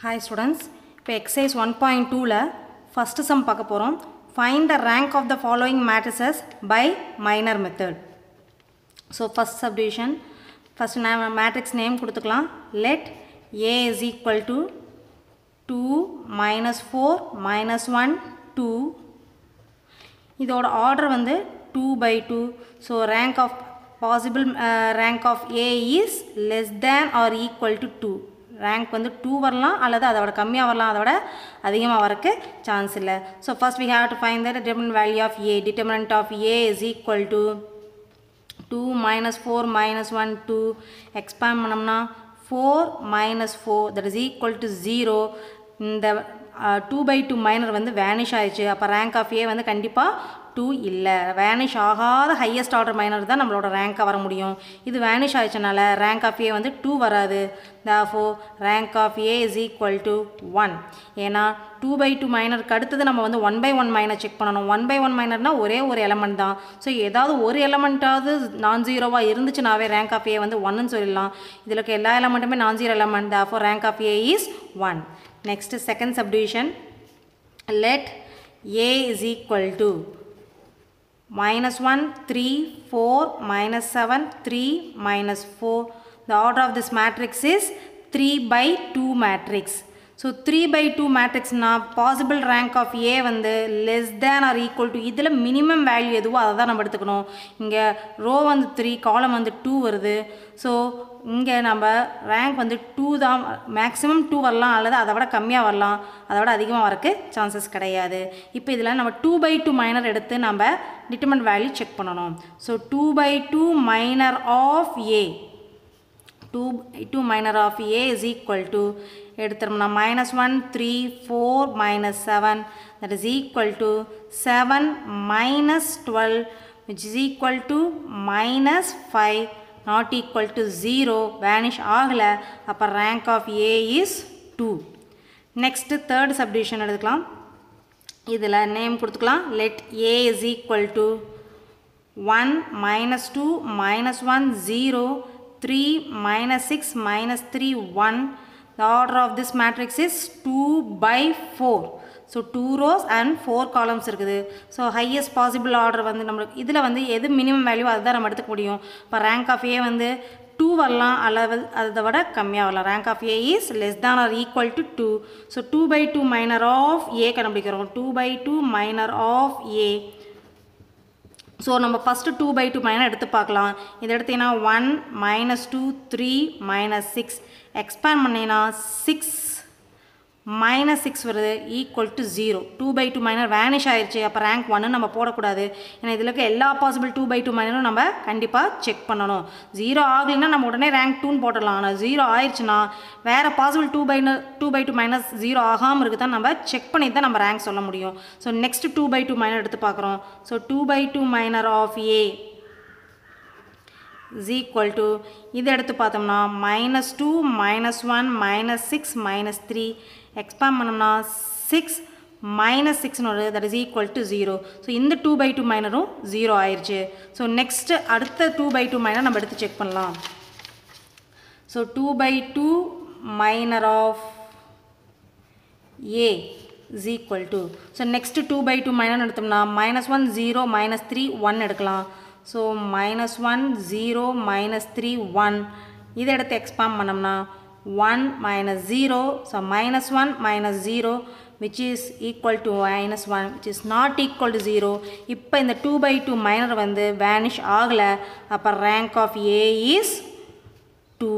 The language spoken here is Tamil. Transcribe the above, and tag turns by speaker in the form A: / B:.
A: ஹாய் ஸ்டூடெண்ட்ஸ் இப்போ எக்ஸசைஸ் ஒன் பாயிண்ட் டூவில் ஃபஸ்ட்டு சம் பார்க்க போகிறோம் find the rank of the following matrices by minor method so first subdivision first நே மேட்ரிக்ஸ் நேம் கொடுத்துக்கலாம். Let A is equal to two minus four minus one two இதோட ஆர்டர் வந்து two by two so rank of possible rank of A is less than or equal to two rank வந்து டூ வரலாம் அல்லது அதோட கம்மியாக வரலாம் அதோட அதிகமாக வரக்கு சான்ஸ் இல்லை. So first we have to find the determinant value of A determinant of A is equal to two minus four minus one two expand பண்ணோம்னா four minus four that is equal to zero இந்த டூ பை டூ மைனர் வந்து வேனிஷ் ஆயிடுச்சு. அப்போ ரேங்க் ஆஃப் ஏ வந்து கண்டிப்பாக டூ இல்லை. வேனிஷ் ஆகாத ஹையஸ்ட் ஆர்டர் மைனர் தான் நம்மளோட ரேங்க்காக வர முடியும். இது வேனிஷ் ஆயிடுச்சனால ரேங்க் ஆஃப் ஏ வந்து டூ வராது. Therefore rank of A is equal to one ஏன்னா டூ பை டூ மைனருக்கு அடுத்தது நம்ம வந்து one by one minor check பண்ணணும். ஒன் பை ஒன் மைனர்னால் ஒரே ஒரு எலமெண்ட் தான். ஸோ ஏதாவது ஒரு எலமெண்ட்டாவது நான் ஜீரோவாக இருந்துச்சுனாவே ரேங்க் ஆஃப் ஏ வந்து ஒன்னு சொல்லிடலாம். இதில் இருக்க எல்லா எலமெண்ட்டுமே நான் zero element therefore rank of A is one Next second subdivision. Let A is equal to minus 1, 3, 4, minus 7, 3, minus 4. The order of this matrix is 3 by 2 matrix. So three by two மேட்ரிக்ஸ்னால் possible rank of A வந்து less than or equal to இதில் மினிமம் வேல்யூ எதுவோ அதை தான் நம்ம எடுத்துக்கணும். இங்கே ரோ வந்து த்ரீ காலம் வந்து டூ வருது. ஸோ இங்கே நம்ம ரேங்க் வந்து டூ தான் மேக்ஸிமம் டூ வரலாம் அல்லது அதை விட கம்மியாக வரலாம். அதை விட அதிகமாக வரக்கு சான்சஸ் கிடையாது. இப்போ இதில் நம்ம டூ பை டூ மைனர் எடுத்து நம்ம டிட்டர்மெண்ட் வேல்யூ செக் பண்ணணும். So two by two minor of A two two minor of A is equal to எடுத்துரும்னா minus one three four minus seven that is equal to seven minus twelve which is equal to minus five not equal to zero vanish ஆகலை. அப்போ rank of A is two next third subdivision எடுத்துக்கலாம். இதில் நேம் கொடுத்துக்கலாம். Let A is equal to one minus two minus one zero three minus six minus three one the order of this matrix is two by four so two rows and four columns இருக்குது. ஸோ ஹையஸ்ட் பாசிபிள் ஆர்டர் வந்து நம்மளுக்கு இதில் வந்து எது மினிமம் வேல்யூ அதுதான் நம்ம எடுத்துக்க முடியும். இப்போ ரேங்க் of A வந்து டூ வரலாம் அல்லது அதை விட கம்மியாக வரலாம். Rank of A is less than or equal to two so two by two minor of A கண்டுபிடிக்கிறோம். Two by two minor of A so நம்ம ஃபஸ்ட்டு டூ பை டூ மைனாக எடுத்து பார்க்கலாம். இது எடுத்தீங்கன்னா one minus two three minus six expand பண்ணிங்கன்னா சிக்ஸ் மைனஸ் சிக்ஸ் வருது equal to zero two by two minor vanish ஆயிடுச்சு அப்போ ரேங்க் ஒன்று நம்ம போடக்கூடாது. ஏன்னா இதில் இருக்க எல்லா பாசிபிள் டூ பை டூ மைனரும் நம்ம கண்டிப்பாக செக் பண்ணணும். ஜீரோ ஆகலைன்னா நம்ம உடனே ரேங்க் டூன்னு போடலாம் ஆனால் ஜீரோ ஆயிடுச்சுன்னா வேறு possible two by two by two minus zero ஆகாமல் இருக்குது தான் நம்ம செக் பண்ணி தான் நம்ம ரேங்க் சொல்ல முடியும். So next two by two minor எடுத்து பார்க்குறோம். So two by two minor of A is equal to இது எடுத்து பார்த்தோம்னா minus two minus one minus six minus three expand பண்ணோம்னா சிக்ஸ் மைனஸ் சிக்ஸ்னு வருது. That is equal to zero so இந்த டூ பை டூ மைனரும் ஜீரோ ஆயிடுச்சு ஸோ நெக்ஸ்ட்டு அடுத்த டூ பை டூ மைனர் நம்ம எடுத்து செக் பண்ணலாம். So two by two minor of A is equal to so next two by two minor எடுத்தோம்னா minus one zero minus three one எடுக்கலாம். So minus one zero minus three one இதை எடுத்து எக்ஸ்பாண்ட் பண்ணோம்னா one minus zero so minus one minus zero which is equal to minus one which is not equal to zero இப்போ இந்த டூ பை டூ மைனர் வந்து வேனிஷ் ஆகலை. அப்போ rank of A is two